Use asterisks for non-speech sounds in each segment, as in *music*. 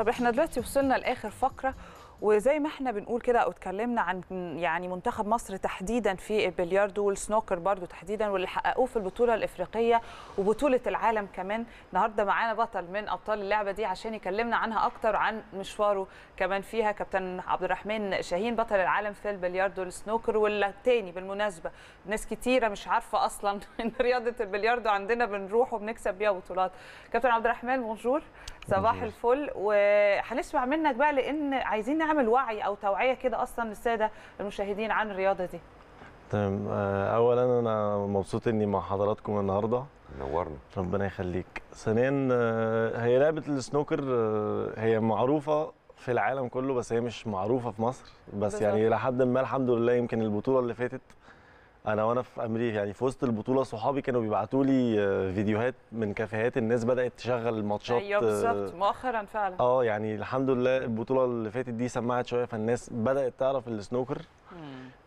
طب إحنا دلوقتي وصلنا لآخر فقرة وزي ما إحنا بنقول كده أو اتكلمنا عن يعني منتخب مصر تحديدا في البلياردو والسنوكر برضو تحديدا واللي حققوه في البطولة الإفريقية وبطولة العالم كمان. النهارده معانا بطل من أبطال اللعبة دي عشان يكلمنا عنها أكتر عن مشواره كمان فيها. كابتن عبد الرحمن شاهين بطل العالم في البلياردو والسنوكر والتاني بالمناسبة. ناس كتيرة مش عارفة أصلا *laughs* إن رياضة البلياردو عندنا بنروح وبنكسب بيها بطولات. كابتن عبد الرحمن بونجور. صباح الفل. وهنسمع منك بقى لأن عايزين نعمل وعي أو توعية كده أصلا للسادة المشاهدين عن الرياضة دي؟ تمام. آه، اولا أنا مبسوط إني مع حضراتكم النهارده. نورنا. ربنا يخليك. ثانيا آه، هي لعبة السنوكر آه، هي معروفة في العالم كله بس هي مش معروفة في مصر. بس بالظبط. يعني لحد ما الحمد لله يمكن البطولة اللي فاتت أنا وأنا في أمريكا يعني في وسط البطولة صحابي كانوا بيبعتوا لي آه، فيديوهات من كافيهات الناس بدأت تشغل ماتشات أيوه آه، بالظبط مؤخرا فعلا. آه يعني الحمد لله البطولة اللي فاتت دي سمعت شوية فالناس بدأت تعرف السنوكر.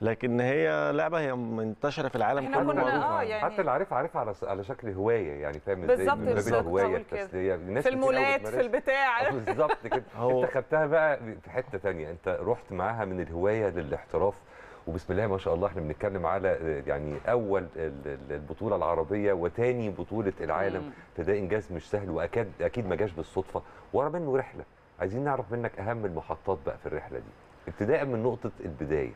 لكن هي لعبة هي منتشرة في العالم كله كنا- معروفة آه، يعني- حتى اللي عارفها عارفها على على شكل هواية يعني فاهم إزاي؟ بالظبط، من باب بالظبط، كده. التسليه الناس في المولات في. البتاع. آه، بالظبط كده. *laughs* أنت خدتها بقى في حتة تانية. أنت رحت معاها من الهواية للاحتراف. وبسم الله ما شاء الله إحنا بنتكلم على يعني أول ال- ال- البطولة العربية وتاني بطولة العالم مم. فده إنجاز مش سهل واكيد أكيد ما جاش بالصدفة. ورا منه رحلة. عايزين نعرف منك أهم المحطات بقى في الرحلة دي. ابتداء من نقطة البداية.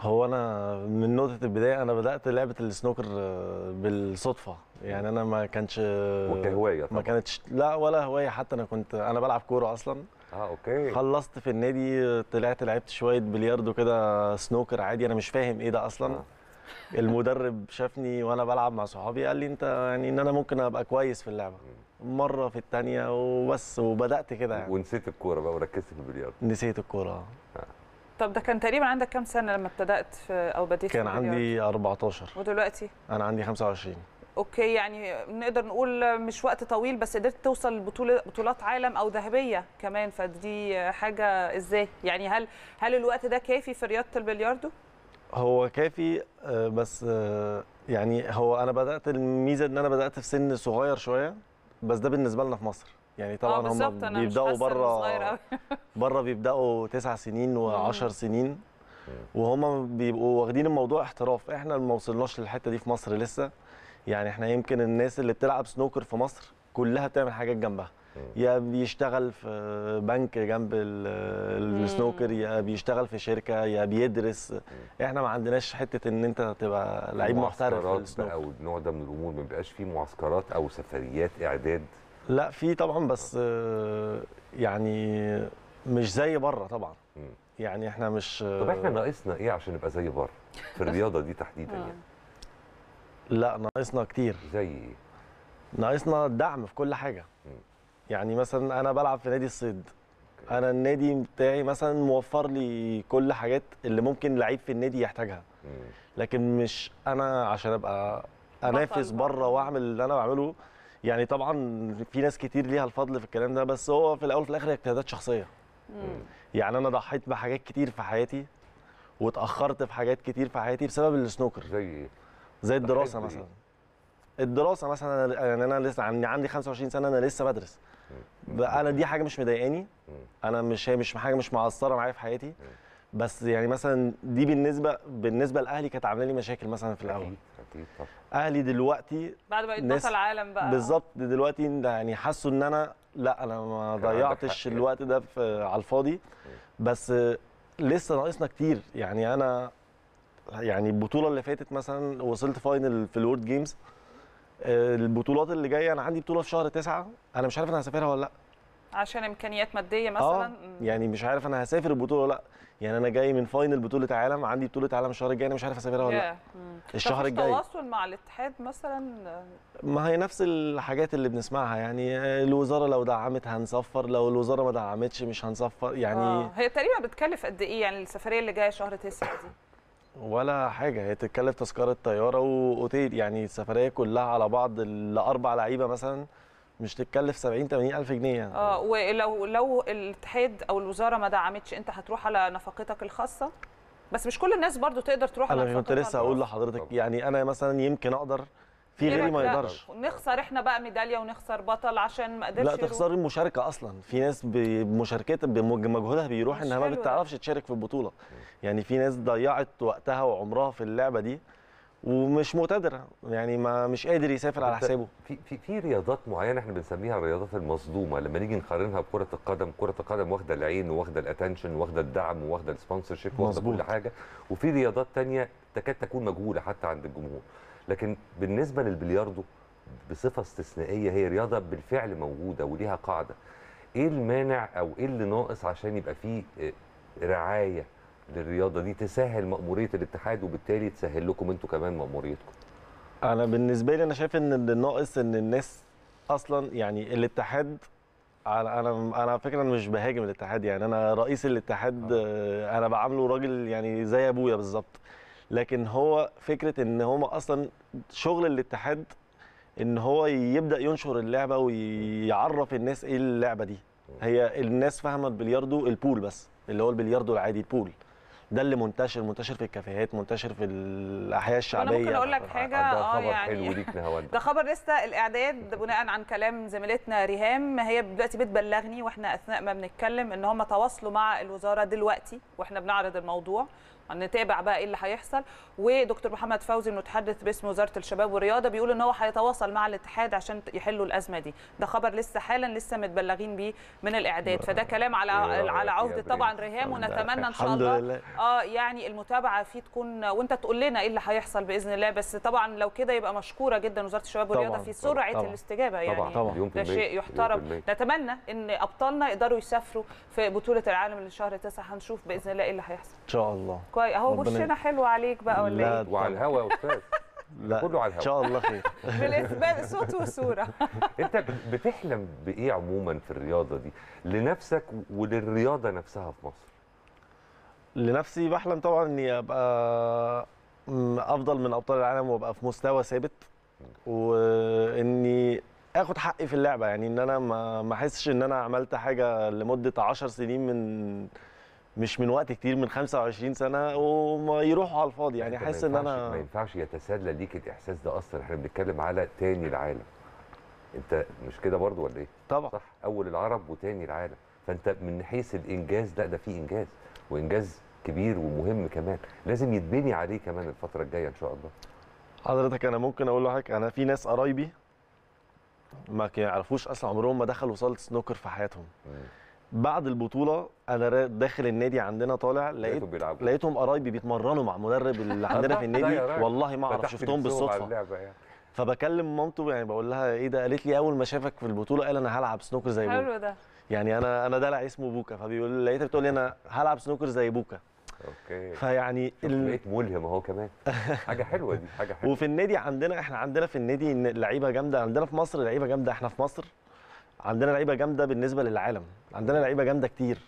هو أنا من نقطة البداية أنا بدأت لعبة السنوكر آه، بالصدفة. يعني أنا ما كانش وكهواية ما طبعا كانتش لا ولا هواية. حتى أنا كنت أنا بلعب كورة أصلا. آه أوكي. خلصت في النادي طلعت لعبت شوية بلياردو كده سنوكر عادي. أنا مش فاهم إيه ده أصلا. آه. المدرب شافني وأنا بلعب مع صحابي. قال لي أنت يعني إن أنا ممكن أبقى كويس في اللعبة. مرة في الثانية وبس وبدأت كده يعني. ونسيت الكورة بقى وركزت في البلياردو. نسيت الكورة. طب ده كان تقريبا عندك كام سنة لما ابتدأت في أو بديت كان؟ عندي 14 ودلوقتي؟ أنا عندي 25 okay يعني نقدر نقول مش وقت طويل بس قدرت توصل لبطولة بطولات عالم أو ذهبية كمان فدي حاجة إزاي؟ يعني هل هل الوقت ده كافي في رياضة البلياردو؟ هو كافي آه، بس آه، يعني هو أنا بدأت الميزة إن أنا بدأت في سن صغير شوية بس ده بالنسبة لنا في مصر. يعني آه طبعا بالظبط هم بيبدأوا بره قوي بره بيبدأوا تسع سنين و10 سنين وهم بيبقوا واخدين الموضوع احتراف. إحنا ما وصلناش للحتة دي في مصر لسه. يعني إحنا يمكن الناس اللي بتلعب سنوكر في مصر كلها بتعمل حاجات جنبها. يا بيشتغل في بنك جنب ال- السنوكر يا بيشتغل في شركة يا بيدرس. إحنا ما عندناش حتة إن أنت تبقى لعيب محترف في معسكرات السنوكر. بقى والنوع ده من الأمور ما بيبقاش فيه معسكرات أو سفريات إعداد. لا في طبعا بس آه، يعني مش زي بره طبعا. يعني إحنا مش طب إحنا ناقصنا إيه عشان نبقى زي بره؟ في الرياضة دي تحديدا يعني. لا ناقصنا كتير. زي إيه؟ ناقصنا الدعم في كل حاجة. يعني مثلا أنا بلعب في نادي الصيد. أنا النادي بتاعي مثلا موفر لي كل حاجات اللي ممكن لعيب في النادي يحتاجها. لكن مش أنا عشان أبقى أنافس. بره وأعمل اللي أنا بعمله يعني طبعا في ناس كتير ليها الفضل في الكلام ده بس هو في الأول وفي الآخر اجتهادات شخصية. مم. يعني أنا ضحيت بحاجات كتير في حياتي واتأخرت في حاجات كتير في حياتي بسبب السنوكر. زي إيه؟ زي الدراسة؟ مثلا. الدراسة مثلا يعني أنا لسه عندي عندي 25 سنة أنا لسه بدرس. أنا دي حاجة مش مضايقاني. أنا مش هي مش حاجة مش مأثره معايا في حياتي. بس يعني مثلا دي بالنسبة بالنسبة لأهلي كانت عاملة لي مشاكل مثلا في الأول. أكيد طبعا. أهلي دلوقتي بعد بقيت ناس- بطل عالم بقى. بالظبط دلوقتي يعني حسوا إن أنا لا أنا ما ضيعتش. الوقت ده في على الفاضي. بس لسه ناقصنا كتير. يعني أنا يعني البطولة اللي فاتت مثلا وصلت final في ال World Games البطولات اللي جاية أنا عندي بطولة في شهر تسعة. أنا مش عارف أنا هسافرها ولا لأ. عشان إمكانيات مادية مثلا؟ آه مم. يعني مش عارف أنا هسافر البطولة ولا لأ. يعني أنا جاي من final بطولة عالم عندي بطولة عالم الشهر الجاي أنا مش عارف أسافرها ولا لأ. الشهر الجاي. تواصل مع الاتحاد مثلا ما هي نفس الحاجات اللي بنسمعها يعني الوزارة لو دعمت هنسفر لو الوزارة ما دعمتش مش هنسفر يعني آه. هي تقريبا بتكلف قد إيه يعني السفرية اللي جاية شهر تسعة دي ولا حاجة هي تتكلف تذكرة طيارة وأوتيل يعني السفرية كلها على بعض لأربع لعيبة مثلا مش تتكلف 70 80 ألف جنيه يعني. آه ولو لو الاتحاد أو الوزارة ما دعمتش أنت هتروح على نفقتك الخاصة بس مش كل الناس برضو تقدر تروح على أنا كنت لسه هقول. لحضرتك طبعا. يعني أنا مثلا يمكن أقدر في غيري ما. يقدرش نخسر إحنا بقى ميدالية ونخسر بطل عشان ما قدرش لا يروح. تخسري المشاركه أصلا في ناس بمشاركتها بمجهودها بيروح إنها ما. بتعرفش تشارك في البطولة يعني في ناس ضيعت وقتها وعمرها في اللعبة دي ومش مقتدر يعني ما مش قادر يسافر على حسابه. في في في رياضات معينة إحنا بنسميها الرياضات المظلومة لما نيجي نقارنها بكرة القدم كرة القدم واخدة العين واخدة ال attention واخدة الدعم واخدة ال sponsorship واخدة مظبوط. كل حاجة. وفي رياضات تانية تكاد تكون مجهولة حتى عند الجمهور. لكن بالنسبة للبلياردو بصفة استثنائية هي رياضة بالفعل موجودة وليها قاعدة. إيه المانع أو إيه اللي ناقص عشان يبقى فيه آه، رعاية للرياضة دي تسهل مأمورية الاتحاد وبالتالي تسهل لكم أنتوا كمان مأموريتكم. أنا بالنسبة لي أنا شايف إن اللي ناقص إن الناس أصلا يعني الاتحاد أنا أنا أنا على فكرة أنا مش بهاجم الاتحاد يعني أنا رئيس الاتحاد آه، أنا بعامله راجل يعني زي أبويا بالظبط. لكن هو فكرة إن هم أصلا شغل الاتحاد إن هو يبدأ ينشر اللعبة ويعرف الناس إيه اللعبة دي. هي الناس فاهمة البلياردو البول بس اللي هو البلياردو العادي البول. ده اللي منتشر منتشر في الكافيهات منتشر في الأحياء الشعبيه ممكن أقول لك حاجة، ده آه خبر يعني- حلو ليك نهاوند *laughs* ده خبر لسه الإعداد بناء عن كلام زميلتنا ريهام. هي دلوقتي بتبلغني وإحنا أثناء ما بنتكلم إن هم تواصلوا مع الوزارة دلوقتي وإحنا بنعرض الموضوع. نتابع بقى إيه اللي هيحصل ودكتور محمد فوزي المتحدث باسم وزارة الشباب والرياضة بيقول إن هو هيتواصل مع الاتحاد عشان يحلوا الأزمة دي ده خبر لسه حالا لسه متبلغين بيه من الإعداد فده كلام على على عوده بريم؟ طبعا ريهام ونتمنى إن شاء الله لله. آه يعني المتابعة فيه تكون وأنت تقول لنا إيه اللي هيحصل بإذن الله بس طبعا لو كده يبقى مشكورة جدا وزارة الشباب والرياضة طبعاً، في سرعة طبعاً. الاستجابة يعني طبعا طبعاً. مليون في ده شيء يحترم. نتمنى إن أبطالنا يقدروا يسافروا في بطولة العالم اللي شهر تسعة هنشوف بإذن الله إيه اللي هيحصل إن شاء الله كويس. أهو وشنا حلو عليك بقى ولا لا، إيه؟ وعلى الهوا يا أستاذ لا كله على إن شاء الله خير. *laughs* بالإثبات صوت وصورة. *laughs* أنت بتحلم بإيه عموما في الرياضة دي؟ لنفسك وللرياضة نفسها في مصر. لنفسي بحلم طبعا إني أبقى أفضل من أبطال العالم وأبقى في مستوى ثابت وإني آخد حقي في اللعبة. يعني إن أنا ما ما أحسش إن أنا عملت حاجة لمدة 10 سنين من مش من وقت كتير من 25 سنة وما يروحوا على الفاضي. يعني احس إن أنا ما ينفعش يتسلى ليك الإحساس ده أصلا. إحنا بنتكلم على تاني العالم. أنت مش كده برضو ولا إيه؟ طبعا. صح. أول العرب وتاني العالم. فأنت من حيث الإنجاز لا ده في إنجاز وإنجاز كبير ومهم كمان. لازم يتبني عليه كمان الفترة الجاية إن شاء الله. حضرتك أنا ممكن أقول لحضرتك أنا في ناس قرايبي ما يعرفوش أصلا عمرهم ما دخلوا صالة سنوكر في حياتهم. بعد البطولة أنا داخل النادي عندنا طالع لقيت لقيتهم بيلعبوا. لقيتهم قرايبي بيتمرنوا مع مدرب اللي عندنا في *laughs* النادي. والله ما أعرف شفتهم بالصدفة. يعني. فبكلم مامته يعني بقول لها إيه ده؟ قالت لي أول ما شافك في البطولة قال أنا هلعب سنوكر زي بوكا. حلو ده. يعني أنا أنا دلع اسمه بوكا. فبيقول لقيتها بتقول لي أنا هلعب سنوكر زي بوكا. Okay. فيعني شوف ال... ملهم أهو كمان. حاجة حلوة دي حاجة حلوة. وفي النادي عندنا إحنا عندنا في النادي إن لعيبة جامدة عندنا في مصر لعيبة جامدة إحنا في مصر. عندنا لعيبة جامدة بالنسبة للعالم. عندنا لعيبة جامدة كتير.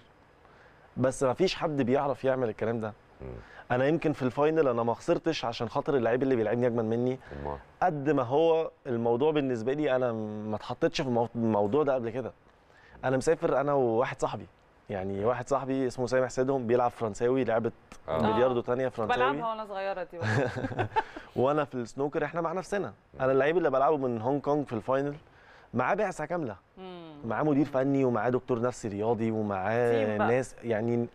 بس ما فيش حد بيعرف يعمل الكلام ده. مم. أنا يمكن في ال final أنا ما خسرتش عشان خاطر اللعيب اللي بيلعبني أجمل مني. قد ما هو الموضوع بالنسبة لي أنا ما اتحطيتش في المو- الموضوع ده قبل كده. أنا مسافر أنا وواحد صاحبي. يعني واحد صاحبي اسمه سامح سيدهم بيلعب فرنساوي لعبه آه. بلياردو تانية كنت فرنساوي. بلعبها وأنا صغيرة دي. *laughs* وأنا في السنوكر إحنا مع نفسنا. أنا اللعيب اللي بلعبه من هونج كونج في ال final. معاه بعثة كاملة. معاه مدير فني ومعاه دكتور نفسي رياضي ومعاه. ناس يعني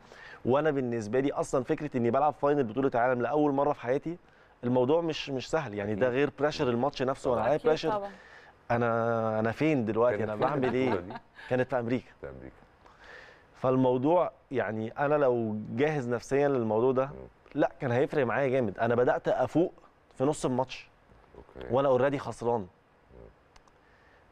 وأنا بالنسبة لي أصلا فكرة إني بلعب final بطولة عالم لأول مرة في حياتي الموضوع مش مش سهل. يعني ده. غير pressure الماتش نفسه. أنا عليا pressure أنا أنا فين دلوقتي؟ أنا بعمل إيه؟ كانت في أمريكا. في أمريكا. فالموضوع يعني أنا لو جاهز نفسيا للموضوع ده لا كان هيفرق معايا جامد. أنا بدأت أفوق في نص الماتش. Okay. وأنا already خسران.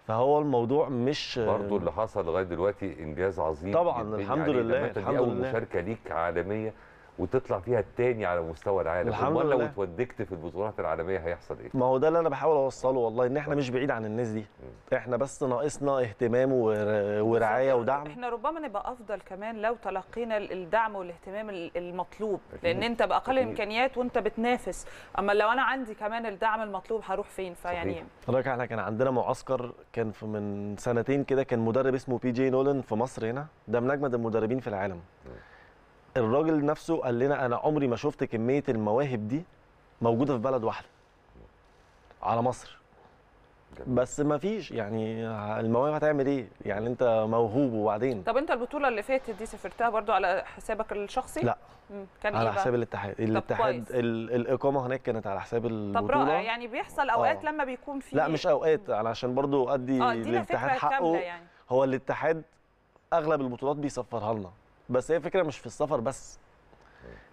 فهو الموضوع مش برضه اللي حصل لغاية دلوقتي إنجاز عظيم طبعاً، الحمد عليه. لله، دي الحمد أول لله. مشاركة ليك عالمية وتطلع فيها الثاني على مستوى العالم الحمد أمال لو لله. اتوجدت في البطولات العالمية هيحصل إيه؟ ما هو ده اللي أنا بحاول أوصله والله إن إحنا مش بعيد عن الناس دي إحنا بس ناقصنا اهتمام ور- ورعاية ودعم إحنا ربما نبقى أفضل كمان لو تلقينا ال- الدعم والاهتمام ال- المطلوب. لأن أنت باقل. الإمكانيات وأنت بتنافس أما لو أنا عندي كمان الدعم المطلوب هروح فين فيعني. حضرتك إحنا كان عندنا معسكر كان في من سنتين كده كان مدرب اسمه بي جي نولان في مصر هنا ده من أجمد المدربين في العالم الراجل نفسه قال لنا أنا عمري ما شفت كمية المواهب دي موجودة في بلد واحدة على مصر. بس ما فيش يعني المواهب هتعمل إيه؟ يعني أنت موهوب وبعدين؟ طب أنت البطولة اللي فاتت دي سافرتها برضو على حسابك الشخصي؟ لا. كان على إيه بقى؟ حساب الاتحاد. الاتحاد الإقامة هناك كانت على حساب البطوله طب رائع يعني بيحصل أوقات آه. لما بيكون في لا مش أوقات علشان برضو أدي إدينا للاتحاد فكرة حقه. يعني. هو الاتحاد أغلب البطولات بيسفرها لنا. بس هي فكرة مش في السفر بس.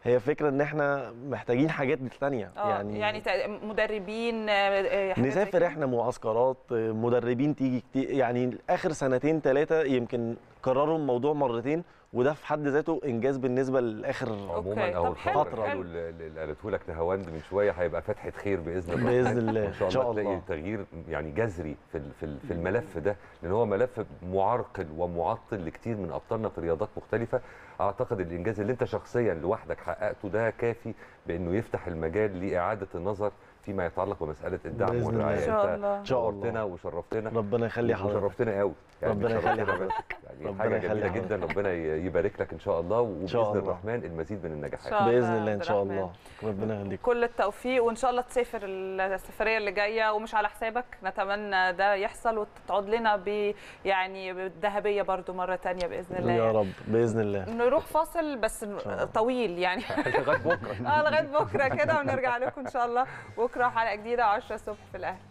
هي فكرة إن إحنا محتاجين حاجات تانية. آه يعني, يعني مدربين آه، آه، نسافر؟ إحنا معسكرات مدربين تيجي كتير يعني آخر سنتين ثلاثة يمكن كرروا الموضوع مرتين. وده في حد ذاته إنجاز بالنسبة لاخر عموما أو. الحلو اللي قالته لك نهاوند من شوية هيبقى فتحة خير بإذن الله. بإذن الله إن شاء شاء الله. تلاقي الله. تغيير يعني جذري في في ال- في الملف ده لأن هو ملف معرقل ومعطل لكتير من أبطالنا في رياضات مختلفة. أعتقد الإنجاز اللي أنت شخصيا لوحدك حققته ده كافي بإنه يفتح المجال لإعادة النظر فيما يتعلق بمسألة الدعم. والرعاية. إن شاء إنت الله ان شاء نورتنا الله وشرفتنا. ربنا يخلي حضرتك. وشرفتنا قوي. يعني ربنا شرفتنا يخلي بس. حضرتك. يعني ربنا حاجة يخلي جميله حضرتك. جدا. ربنا يبارك لك إن شاء الله. وبإذن. الرحمن المزيد من النجاحات. شاء الله بإذن الله إن شاء. الله. ربنا يخليك. كل التوفيق. وإن شاء الله تسافر السفرية اللي جاية. ومش على حسابك. نتمنى ده يحصل. وتقعد لنا ب يعني بالذهبية برضو مرة تانية بإذن الله. يا. رب. بإذن الله. نروح فاصل بس. طويل يعني. *laughs* لغاية بكرة. آه لغاية بكرة كده ونرجع لكم إن شاء الله. بكرة حلقة جديدة 10 الصبح في الأهلي.